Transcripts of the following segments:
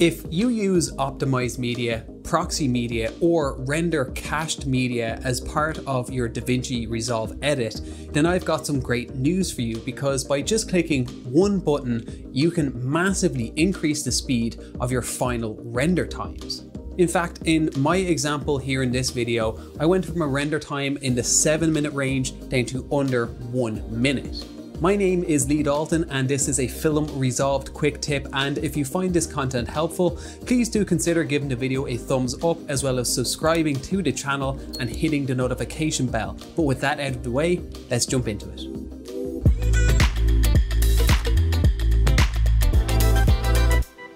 If you use optimized media, proxy media, or render cached media as part of your DaVinci Resolve edit, then I've got some great news for you because by just clicking one button, you can massively increase the speed of your final render times. In fact, in my example here in this video, I went from a render time in the 7 minute range down to under 1 minute. My name is Lee Dalton and this is a Film Resolved quick tip and if you find this content helpful, please do consider giving the video a thumbs up as well as subscribing to the channel and hitting the notification bell. But with that out of the way, let's jump into it.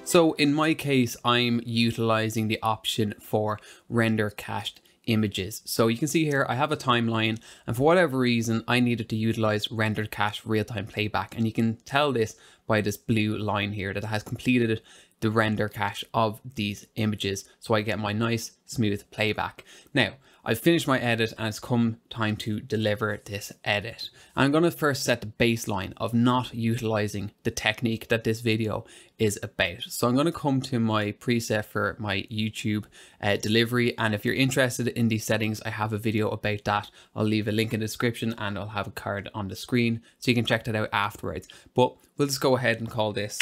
So in my case, I'm utilizing the option for render cached images. So you can see here, I have a timeline and for whatever reason, I needed to utilize rendered cache real-time playback. And you can tell this by this blue line here that has completed the render cache of these images. So I get my nice smooth playback. Now, I've finished my edit and it's come time to deliver this edit. I'm going to first set the baseline of not utilizing the technique that this video is about. So I'm going to come to my preset for my YouTube uh, delivery. And if you're interested in these settings, I have a video about that. I'll leave a link in the description and I'll have a card on the screen so you can check that out afterwards. But we'll just go ahead and call this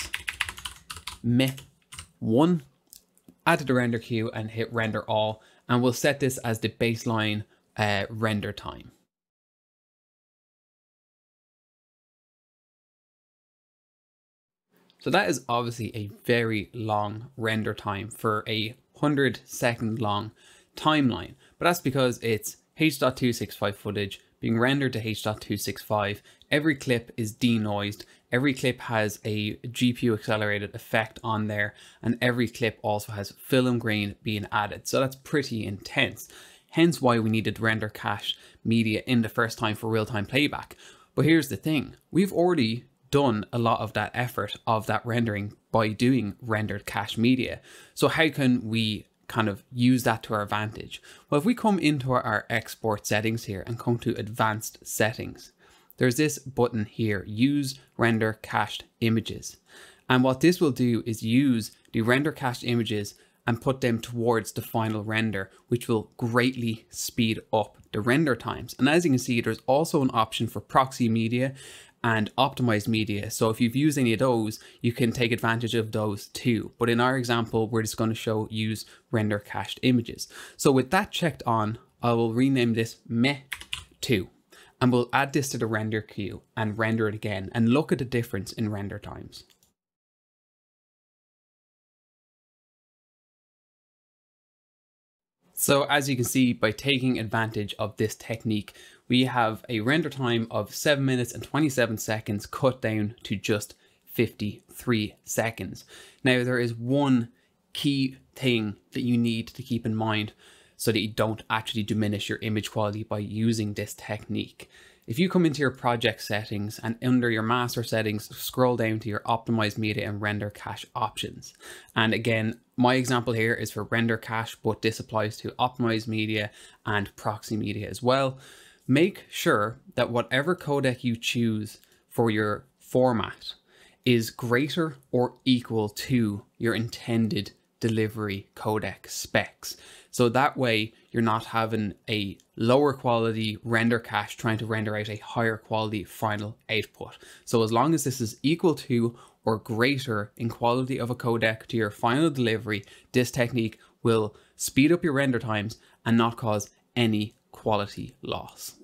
meh one, add to the render queue and hit render all. And we'll set this as the baseline uh, render time. So that is obviously a very long render time for a 100 second long timeline, but that's because it's H.265 footage being rendered to H.265. Every clip is denoised, every clip has a GPU accelerated effect on there, and every clip also has film grain being added. So that's pretty intense. Hence why we needed render cache media in the first time for real-time playback. But here's the thing, we've already done a lot of that effort of that rendering by doing rendered cache media. So how can we kind of use that to our advantage? Well, if we come into our export settings here and come to advanced settings, there's this button here, use render cached images. And what this will do is use the render cached images and put them towards the final render, which will greatly speed up the render times. And as you can see, there's also an option for proxy media and optimized media. So if you've used any of those, you can take advantage of those too. But in our example, we're just going to show use render cached images. So with that checked on, I will rename this meh2 and we'll add this to the render queue and render it again and look at the difference in render times. So as you can see, by taking advantage of this technique, we have a render time of 7 minutes and 27 seconds cut down to just 53 seconds. Now there is one key thing that you need to keep in mind so that you don't actually diminish your image quality by using this technique. If you come into your project settings and under your master settings, scroll down to your optimized media and render cache options. And again, my example here is for render cache, but this applies to optimized media and proxy media as well. Make sure that whatever codec you choose for your format is greater or equal to your intended delivery codec specs. So that way you're not having a lower quality render cache trying to render out a higher quality final output. So as long as this is equal to or greater in quality of a codec to your final delivery, this technique will speed up your render times and not cause any quality loss.